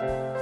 oh